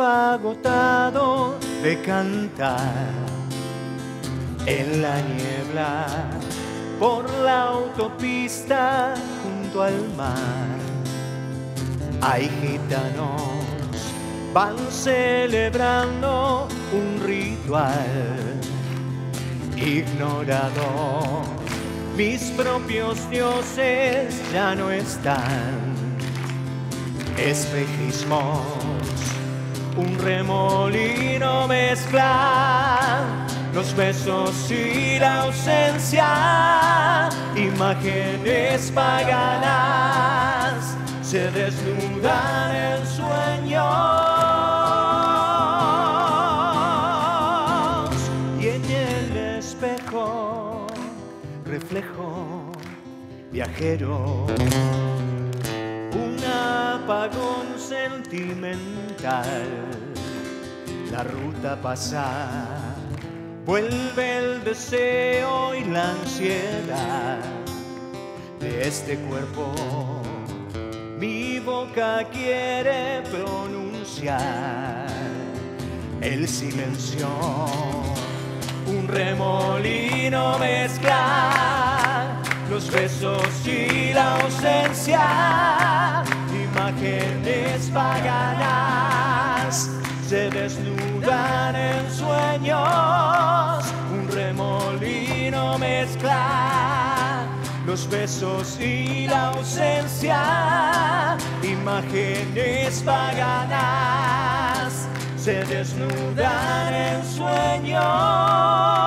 agotado de cantar en la niebla por la autopista junto al mar. Hay gitanos, van celebrando un ritual ignorado. Mis propios dioses ya no están. Espejismos, un remolino mezcla los besos y la ausencia, imágenes paganas se desnudan en sueños y en el espejo reflejo viajero un apagón sentimental la ruta pasada Vuelve el deseo y la ansiedad de este cuerpo. Mi boca quiere pronunciar el silencio. Un remolino mezclar los besos y la ausencia. Se desnudan en sueños, un remolino mezcla los besos y la ausencia, imágenes paganas se desnudan en sueños.